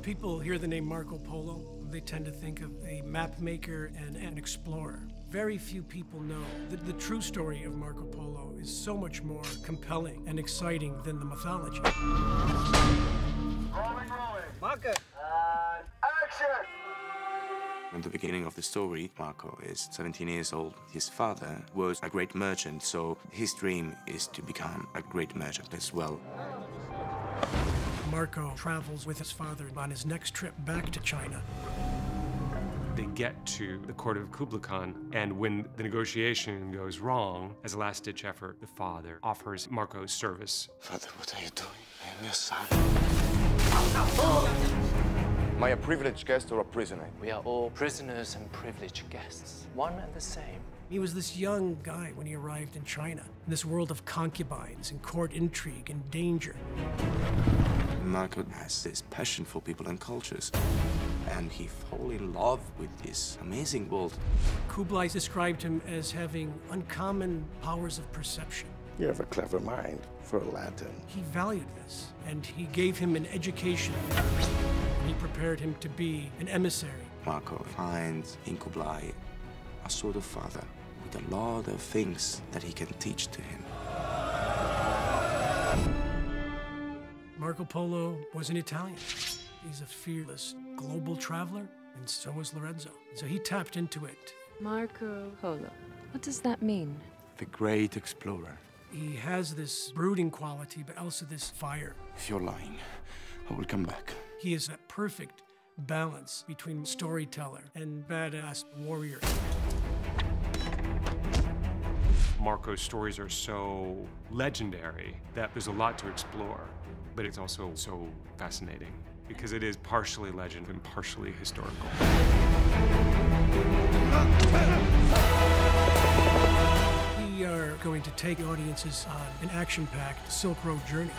When people hear the name Marco Polo, they tend to think of a map maker and an explorer. Very few people know that the true story of Marco Polo is so much more compelling and exciting than the mythology. Rolling, rolling. Marco. And action! In the beginning of the story, Marco is 17 years old. His father was a great merchant, so his dream is to become a great merchant as well. Marco travels with his father on his next trip back to China. They get to the court of Kublai Khan, and when the negotiation goes wrong, as a last ditch effort, the father offers Marco's service. Father, what are you doing? I am your son. Am I a privileged guest or a prisoner? We are all prisoners and privileged guests, one and the same. He was this young guy when he arrived in China, in this world of concubines and court intrigue and danger. Marco has this passion for people and cultures, and he fell in love with this amazing world. Kublai described him as having uncommon powers of perception. You have a clever mind for a Latin. He valued this, and he gave him an education. He prepared him to be an emissary. Marco finds in Kublai a sort of father with a lot of things that he can teach to him. Marco Polo was an Italian. He's a fearless global traveler, and so was Lorenzo. So he tapped into it. Marco Polo. What does that mean? The great explorer. He has this brooding quality, but also this fire. If you're lying, I will come back. He is a perfect balance between storyteller and badass warrior. Marco's stories are so legendary that there's a lot to explore, but it's also so fascinating because it is partially legend and partially historical. We are going to take audiences on an action packed Silk Road journey.